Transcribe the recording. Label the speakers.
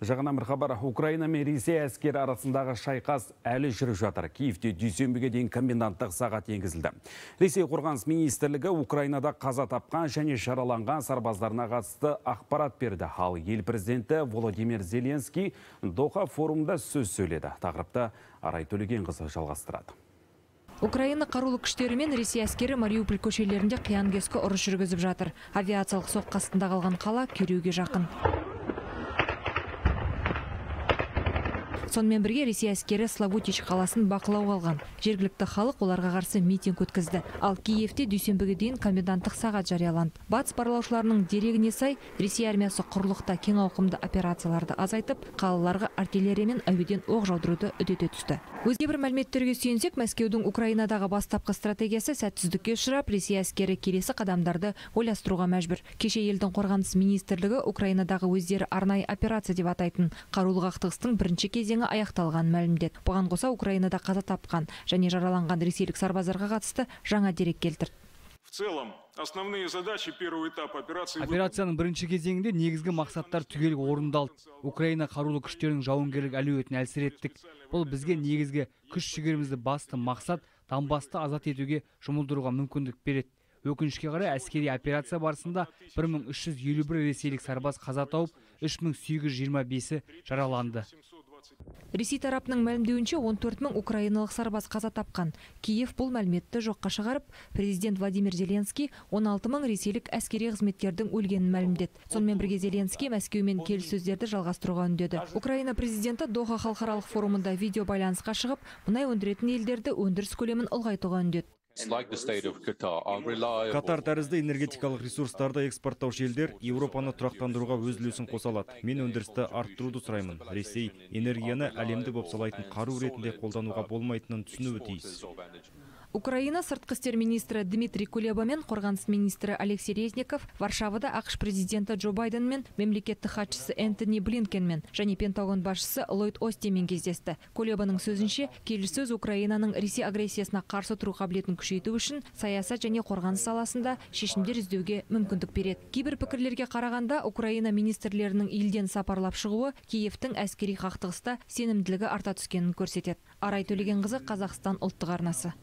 Speaker 1: Жағынан бір хабар, Украина мен Ресей әскері арасындағы шайқас әлі жүріп жатыр. Киевте дүйсенбіге дейін коменданттық сағат енгізілді. Ресей қорғаныс министрлігі Украинада қаза тапқан және жараланған сарбаздарына қатысты ақпарат берді. Ал ел президенті Володимир Зеленский Доха форумда сөз сөйледі. Тақырыпты Арай Төлеген қызы жалғастырады.
Speaker 2: Украина қарулы күштері мен Ресей әскері Мариуполь көшелерінде қиян кескі ұрыс жүргізіп жатыр. Авиациялық соққы астында қалған қала күйреуге жақын. Сонымен бірге ресей әскері славутич қаласын бақылауға алған. Жергілікті халық оларға қарсы митинг өткізді. Ал киевте дүйсенбіге дейін коменданттық сағат жарияланды. Батыс барлаушыларының дерегіне сай ресей армиясы құрлықта кең ауқымды операцияларды азайтып қалаларға артиллерия мен әуеден оқ жаудыруды үдете түсті. Өзге бір мәліметтерге сүйенсек мәскеудің украинадағы бастапқы стратегиясы сәтсіздікке ұшырап ресей әскері келесі қадамдарды ойластыруға мәжбүр. Кеше елдің қорғаныс министрлігі украинадағы өздері арнайы операция деп атайтын қарулы қақтығыстың бірінші кезеңі кезеңі аяқталғанын мәлімдеді. Бұған қоса украинада қаза тапқан және жараланған ресейлік сарбаздарға қатысты жаңа дерек келтірді.
Speaker 3: В целом основные задачи первого этапа операции
Speaker 4: операцияның бірінші кезеңінде негізгі мақсаттар түгел орындалды. Украина қарулы күштерінің жауынгерлік әлеуетін әлсіреттік. Бұл бізге негізгі күш жігерімізді басты мақсат донбассты азат етуге жұмылдыруға мүмкіндік береді. Өкінішке қарай әскери операция барысында 1351 ресейлік сарбаз қаза тауып 3825-і жараланды.
Speaker 2: Ресей тарапының мәлімдеуінше 14 мың украиналық сарбаз қаза тапқан. Киев бұл мәліметті жоққа шығарып президент владимир зеленский 16 мың ресейлік әскери қызметкердің өлгенін мәлімдеді. Сонымен бірге зеленский мәскеумен келіссөздерді жалғастыруға үндеді. Украина президенті доха халықаралық форумында видео байланысқа шығып мұнай өндіретін елдерді өндіріс көлемін ұлғайтуға үндеді.
Speaker 5: Катар тәрізді энергетикалық ресурстарды экспорттаушы елдер еуропаны тұрақтандыруға өз үлесін қоса алады. Мен өндірісті арттыруды сұраймын. Ресей энергияны әлемді бопсалайтын қару ретінде қолдануға болмайтынын түсінуі тиіс.
Speaker 2: Украина сыртқы істер министрі дмитрий кулеба мен қорғаныс министрі алексей резников варшавада ақш президенті джо байденмен мемлекеттік хатшысы энтони блинкенмен және пентагон басшысы ллойд остинмен кездесті. Кулебаның сөзінше келіссөз украинаның ресей агрессиясына қарсы тұру қабілетін күшейту үшін саясат және қорғаныс саласында шешімдер іздеуге мүмкіндік береді. Кейбір пікірлерге қарағанда украина министрлерінің елден сапарлап шығуы киевтің әскери қақтығыста сенімділігі арта түскенін көрсетеді. Арай төлегенқызы қазақстан ұлттық арнасы.